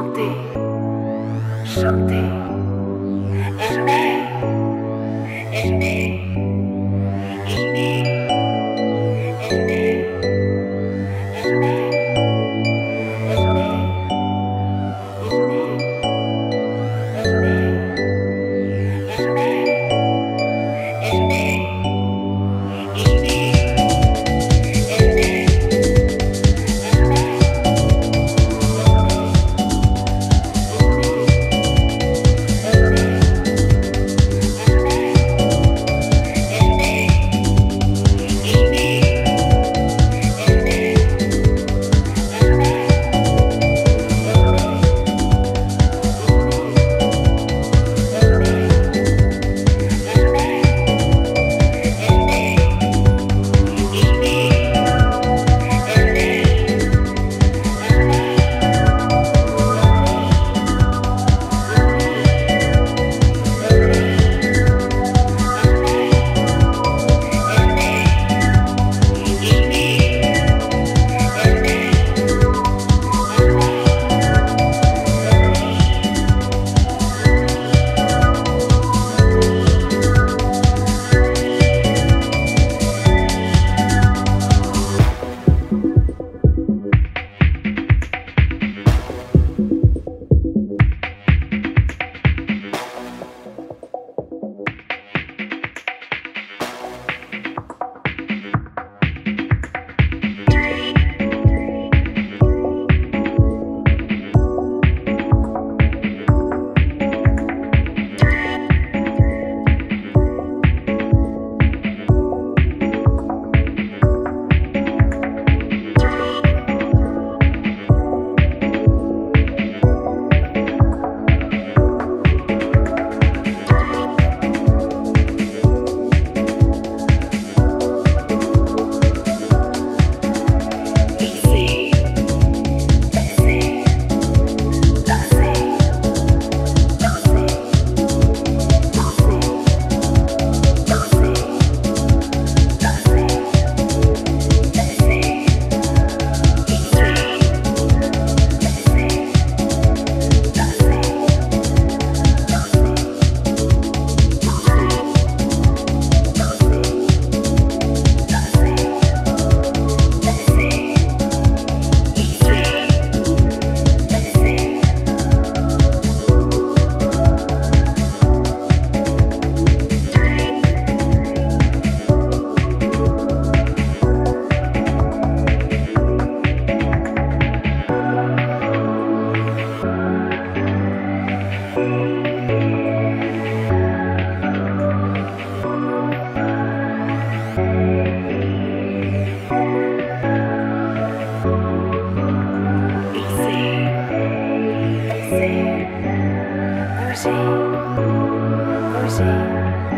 something, chanter, aimer. Bouger, bouger,